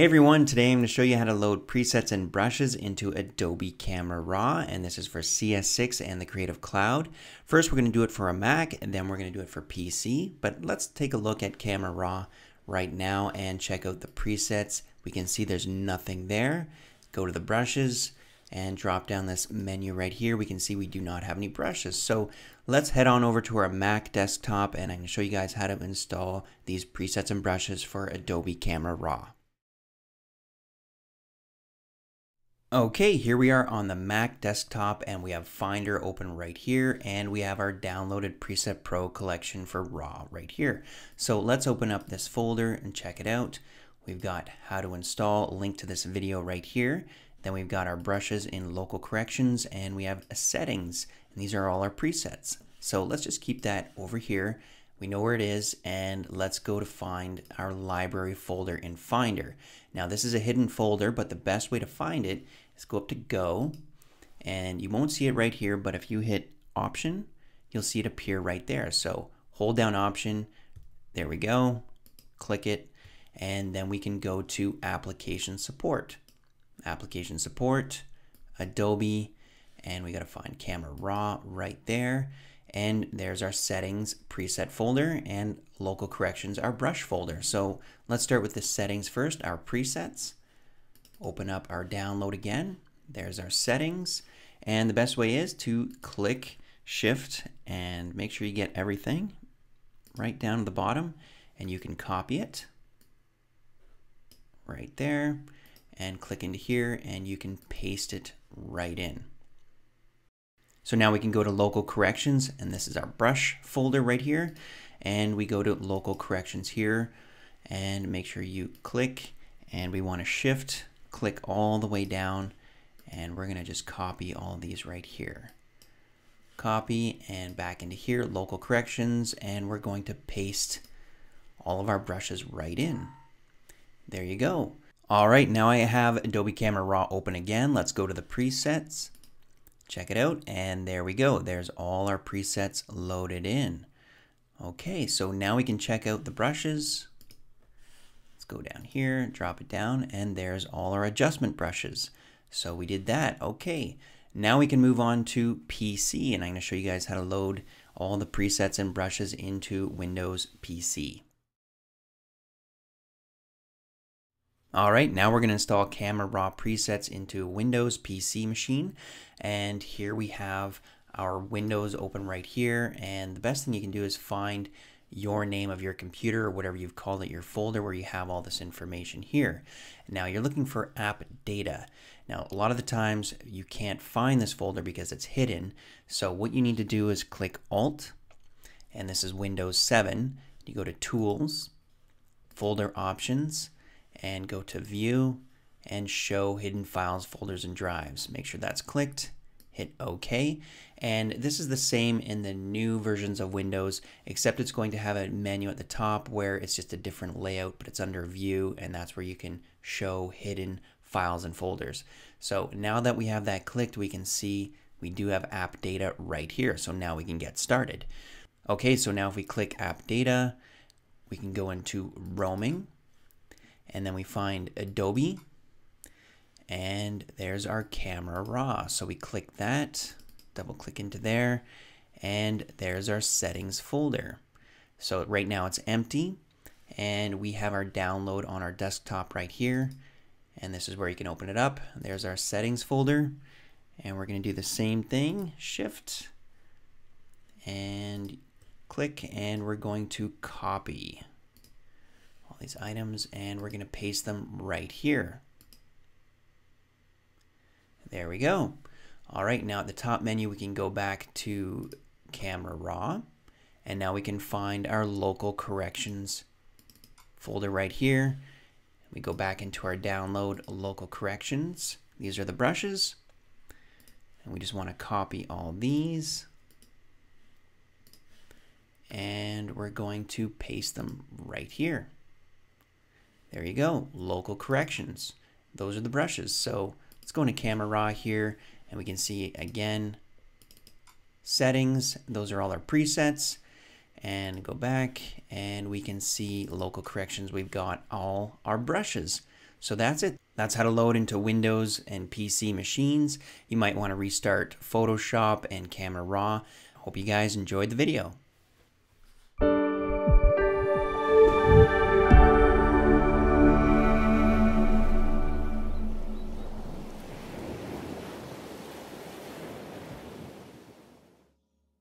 Hey everyone, today I'm going to show you how to load presets and brushes into Adobe Camera Raw, and this is for CS6 and the Creative Cloud. First, we're going to do it for a Mac, and then we're going to do it for PC, but let's take a look at Camera Raw right now and check out the presets. We can see there's nothing there. Go to the brushes and drop down this menu right here. We can see we do not have any brushes. So let's head on over to our Mac desktop and I'm going to show you guys how to install these presets and brushes for Adobe Camera Raw. Okay, here we are on the Mac desktop and we have Finder open right here and we have our downloaded Preset Pro collection for RAW right here. So let's open up this folder and check it out. We've got how to install, link to this video right here. Then we've got our brushes in local corrections and we have settings and these are all our presets. So let's just keep that over here. We know where it is and let's go to find our library folder in Finder. Now this is a hidden folder but the best way to find it is go up to Go, and you won't see it right here, but if you hit Option, you'll see it appear right there. So hold down Option, there we go, click it, and then we can go to Application Support. Application Support, Adobe, and we got to find Camera Raw right there. And there's our settings preset folder and local corrections, our brush folder. So let's start with the settings first, our presets open up our download again. There's our settings. And the best way is to click shift and make sure you get everything right down to the bottom and you can copy it right there and click into here and you can paste it right in. So now we can go to local corrections and this is our brush folder right here and we go to local corrections here and make sure you click and we want to shift click all the way down and we're going to just copy all these right here. Copy and back into here, local corrections, and we're going to paste all of our brushes right in. There you go. All right, now I have Adobe Camera Raw open again. Let's go to the presets, check it out, and there we go. There's all our presets loaded in. Okay, so now we can check out the brushes Let's go down here, drop it down, and there's all our adjustment brushes. So we did that. Okay, now we can move on to PC, and I'm going to show you guys how to load all the presets and brushes into Windows PC. All right, now we're going to install Camera Raw presets into Windows PC machine. And here we have our Windows open right here. And the best thing you can do is find your name of your computer or whatever you've called it, your folder where you have all this information here. Now you're looking for app data. Now a lot of the times you can't find this folder because it's hidden. So what you need to do is click Alt, and this is Windows 7. You go to Tools, Folder Options, and go to View and Show Hidden Files, Folders, and Drives. Make sure that's clicked hit OK. And this is the same in the new versions of Windows, except it's going to have a menu at the top where it's just a different layout, but it's under View, and that's where you can show hidden files and folders. So now that we have that clicked, we can see we do have app data right here. So now we can get started. Okay, so now if we click app data, we can go into roaming, and then we find Adobe, and there's our camera raw. So we click that, double click into there, and there's our settings folder. So right now it's empty, and we have our download on our desktop right here. And this is where you can open it up. There's our settings folder. And we're going to do the same thing, shift, and click, and we're going to copy these items, and we're going to paste them right here. There we go. All right, now at the top menu, we can go back to Camera Raw. And now we can find our local corrections folder right here. We go back into our download local corrections. These are the brushes. And we just want to copy all these. And we're going to paste them right here. There you go, local corrections. Those are the brushes. So Let's go into Camera Raw here and we can see again settings. Those are all our presets and go back and we can see local corrections. We've got all our brushes. So that's it. That's how to load into Windows and PC machines. You might want to restart Photoshop and Camera Raw. Hope you guys enjoyed the video.